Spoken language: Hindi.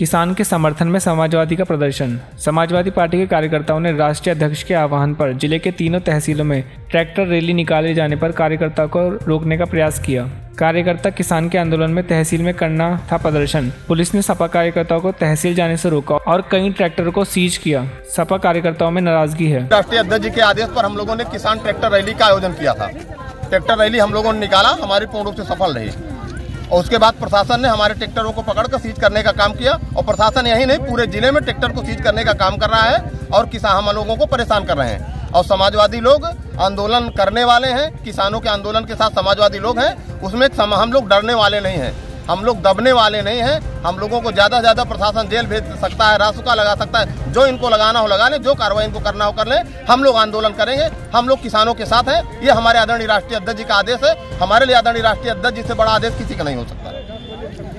किसान के समर्थन में समाजवादी का प्रदर्शन। समाजवादी पार्टी के कार्यकर्ताओं ने राष्ट्रीय अध्यक्ष के आह्वान पर ज़िले के तीनों तहसीलों में ट्रैक्टर रैली निकाले जाने पर कार्यकर्ताओं को रोकने का प्रयास किया। कार्यकर्ता किसान के आंदोलन में तहसील में करना था प्रदर्शन। पुलिस ने सपा कार्यकर्ताओं को तहसील जाने से रोका और कई ट्रैक्टर को सीज किया। सपा कार्यकर्ताओं में नाराज़गी है। राष्ट्रीय अध्यक्ष जी के आदेश पर हम लोगों ने किसान ट्रैक्टर रैली का आयोजन किया था। ट्रैक्टर रैली हम लोगों ने निकाला, हमारी पूर्ण रूप से सफल रही। और उसके बाद प्रशासन ने हमारे ट्रैक्टरों को पकड़ कर सीज करने का काम किया और प्रशासन यही नहीं, पूरे ज़िले में ट्रैक्टर को सीज करने का काम कर रहा है और किसान हम लोगों को परेशान कर रहे हैं। और समाजवादी लोग आंदोलन करने वाले हैं, किसानों के आंदोलन के साथ समाजवादी लोग हैं, उसमें हम लोग डरने वाले नहीं हैं। हम लोग दबने वाले नहीं हैं। हम लोगों को ज़्यादा से ज़्यादा प्रशासन जेल भेज सकता है, रासुका लगा सकता है। जो इनको लगाना हो लगा लें, जो कार्रवाई इनको करना हो कर लें, हम लोग आंदोलन करेंगे। हम लोग किसानों के साथ हैं। ये हमारे आदरणीय राष्ट्रीय अध्यक्ष जी का आदेश है। हमारे लिए आदरणीय राष्ट्रीय अध्यक्ष जी से बड़ा आदेश किसी का नहीं हो सकता।